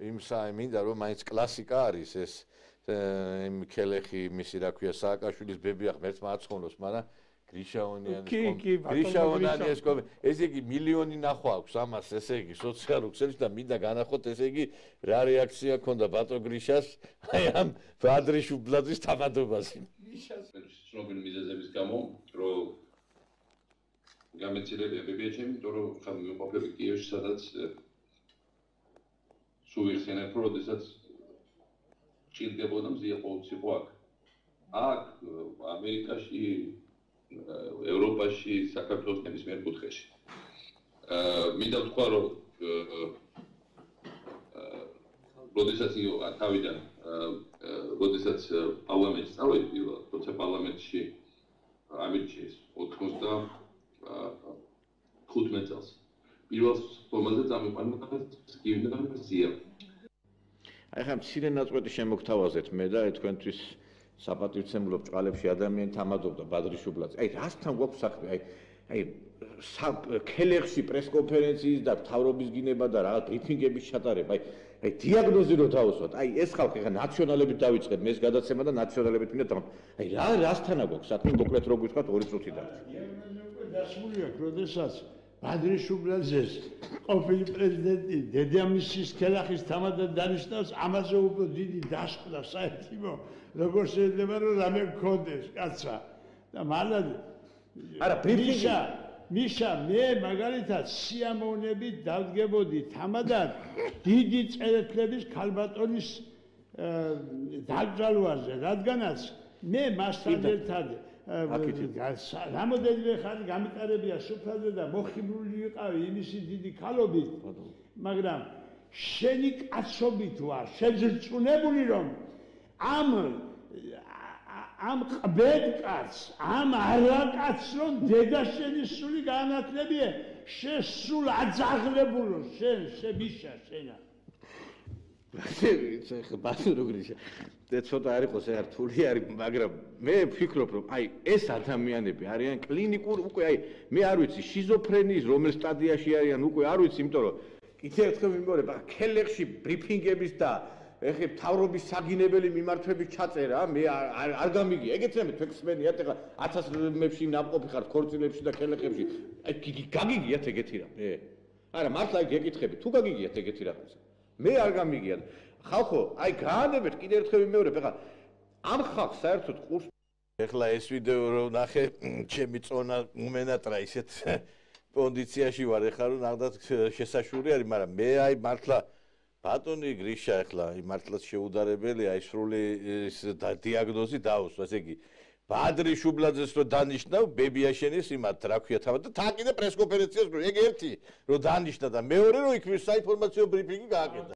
იმ საი მინდა რომ მაინც კლასიკა არის ეს იმ ქელეხი მისი რა ქვია სააკაშვილის ბები ახ მერც მააცხონოს მაგრამ გრიშაონიანის გრიშაონიანის კომი ესე იგი მილიონი ნახვა აქვს ამას ესე იგი სოციალურ ქსელში და მინდა განახოთ ესე იგი რა რეაქცია ქონდა ბატო გრიშას აი ამ ბადრიშ უბლაძის თამადობაზე გრიშას ცნობილი მიზეზების გამო რომ გამეცილებია ბებიაჩემი იმიტომ რომ ხომ მეყოფები კიევში სადაც სულ იხსენებ რომ შესაძ ჭირდებოდა მზია პოლიცი ხო აქ აქ ამერიკაში ევროპაში, საქართველოს ნებისმიერ კუთხეში. აა მინდა ვთქვა, რომ აა როდესაც იო თავიდან აა როდესაც პარლამენტში წავედი, როცა პარლამენტში ამირჩიეს 95 წელს. პირველ მომენტზე წამიყვანა სკივნა ზია. აი ხა მცირე ნაწყვეტი შემოგთავაზეთ მე და თქვენთვის საპატივცემულო ბჭყალებში ადამიანი თამადობდა ბადრიშუბლაძე. აი რასთან გვაქვს საქმე? აი აი ქელეხში პრესკონფერენციის და თავრობის გინება და რა ბრიფინგების ჩატარება. აი აი დიაგნოზი რო თავოსოთ. აი ეს ხალხი ხა ნაციონალებით დაიწყეთ მეს გადაცემა და ნაციონალებით მინდა თამ. აი რა რასთანა გვაქვს საქმე? მოკლედ რო გითხრათ 2 წუთი და. დასმული აქვს, როდესაც ბადრიშუბლაძეს ყოფილი პრეზიდენტი დედამისის ქელახის თამადად დანიშნავს ამაზე უფრო დიდი დაშყდა საერთო როგორ შეიძლება რომ რამე გქონდეს კაცსა და მალად არა პრინციპია მიშა მე მაგალითად სიამოვნებით დავდგებოდი თამადად დიდი წერეთლების ქალბატონის დაგძალვაზე რადგანაც მე მასთან ერთად რამოდენიმე ხანი გამიტარებია სუფრაზე და მოხიბლული ვიყავი იმისი დიდი ქალობით მაგრამ შენი კაცობით ვარ შეძრწუნებული რომ ამ ამ ყბედკაც ამ არაკაც რომ დედა შენი სული განათლებია შენ სულ აძაღლებულო შენ შებიშა შენა. ეს ხა ბასო როგრიშა და ცოტა არ იყოს ეს რთული არის მაგრამ მე ვფიქრობ რომ აი ეს ადამიანები არიან კლინიკურ უკვე აი მე არ ვიცი შიზოფრენიის რომელ სტადიაში არიან უკვე არ ვიცი იმიტომ რომ კიდე ერთხელ მიმორება ქელეხში ბრიფინგების და ეხე თავრობის საგინებელი მიმართვების ჩაწერა მე არ არ გამიგია ეგეც მე თექსმენიათ ეხა 1000 მებში ნაპყოფი ხარ ქორწილებში და ქელეხებში აი გაგიგიათ ეგეთი რა მე. არა მართლა გეკითხები თუ გაგიგიათ ეგეთი რაღაცა მე არ გამიგიათ ხალხო აი გაანებეთ კიდე ერთხელ მიმეორებ ეხა ამ ხალხს საერთოდ ყურს ეხლა ეს ვიდეო რო ნახე ჩემი წონა უმენატრა ისეთ კონდიციაში ვარ ეხლა რომ ნახდათ შესაშური არის მაგრამ მე აი მართლა ბატონი გრიშა ახლა იმართლაც შეუდარებელია ის სრული ის დიაგნოზი დაუსვა ესე იგი ბადრი შუბლაძეს რო დანიშნა ბებიაშენის იმათ რა ქვია თავად და თან კიდე პრესკონფერენციას ეგ ერთი რო დანიშნა და მეორე რო იქ საინფორმაციო ბრიფინგი გააკეთა